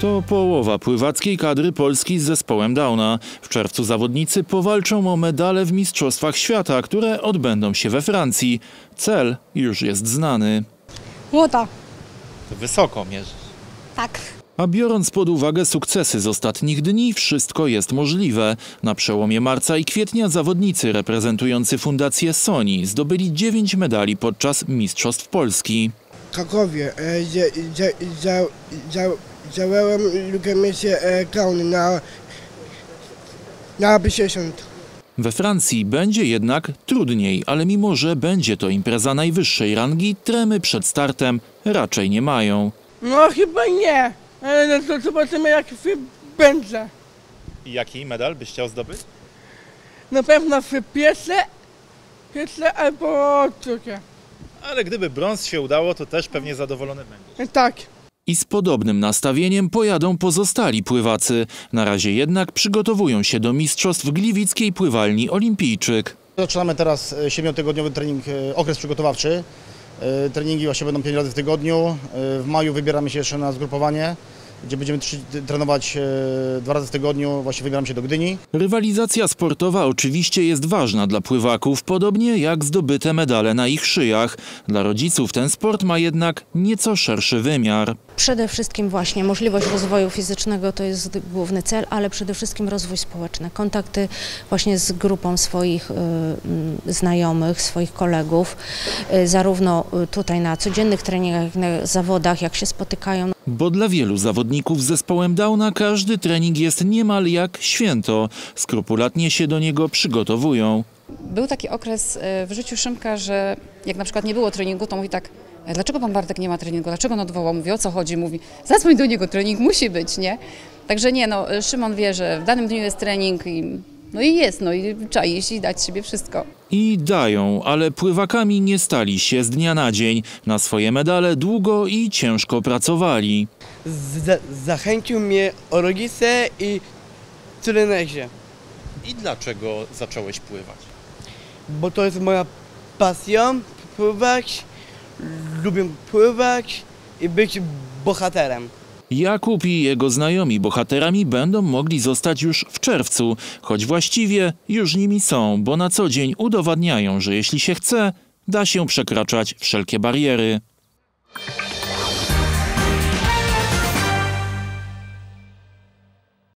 To połowa pływackiej kadry Polski z zespołem Downa. W czerwcu zawodnicy powalczą o medale w Mistrzostwach Świata, które odbędą się we Francji. Cel już jest znany. Młota. Wysoko mierzysz. Tak. A biorąc pod uwagę sukcesy z ostatnich dni, wszystko jest możliwe. Na przełomie marca i kwietnia zawodnicy reprezentujący Fundację Sony zdobyli 9 medali podczas Mistrzostw Polski. Krakowie e, dzia, dzia, dzia, dzia, działałem lukemię e, klauny na, na 50. We Francji będzie jednak trudniej, ale mimo że będzie to impreza najwyższej rangi, tremy przed startem raczej nie mają. No chyba nie, ale no to zobaczymy jak będzie. I jaki medal byś chciał zdobyć? Na pewno w piesle, piesle albo drugie. Ale gdyby brąz się udało, to też pewnie zadowolony będziesz. Tak. I z podobnym nastawieniem pojadą pozostali pływacy. Na razie jednak przygotowują się do mistrzostw Gliwickiej Pływalni Olimpijczyk. Zaczynamy teraz e, siedmiotygodniowy trening, e, okres przygotowawczy. E, Treningi właśnie będą 5 razy w tygodniu. E, W maju wybieramy się jeszcze na zgrupowanie, gdzie będziemy trenować e, dwa razy w tygodniu. Właśnie wybieramy się do Gdyni. Rywalizacja sportowa oczywiście jest ważna dla pływaków, podobnie jak zdobyte medale na ich szyjach. Dla rodziców ten sport ma jednak nieco szerszy wymiar. Przede wszystkim właśnie możliwość rozwoju fizycznego to jest główny cel, ale przede wszystkim rozwój społeczny, kontakty właśnie z grupą swoich y, mm, znajomych, swoich kolegów, y, zarówno tutaj na codziennych treningach, jak na zawodach, jak się spotykają. Bo dla wielu zawodników z zespołem Downa każdy trening jest niemal jak święto. Skrupulatnie się do niego przygotowują. Był taki okres e, w życiu Szymka, że jak na przykład nie było treningu, to mówi tak, "E, dlaczego pan Bartek nie ma treningu, dlaczego on odwołał, mówi o co chodzi, mówi zadzwoń do niego, trening musi być, nie? Także nie, no Szymon wie, że w danym dniu jest trening i no i jest, no i trzeba iść i dać siebie wszystko. I dają, ale pływakami nie stali się z dnia na dzień. Na swoje medale długo i ciężko pracowali. Za, zachęcił mnie rodzice i trenerzy, I dlaczego zacząłeś pływać? bo to jest moja pasja, pływać, lubię pływać i być bohaterem. Jakub i jego znajomi bohaterami będą mogli zostać już w czerwcu, choć właściwie już nimi są, bo na co dzień udowadniają, że jeśli się chce, da się przekraczać wszelkie bariery.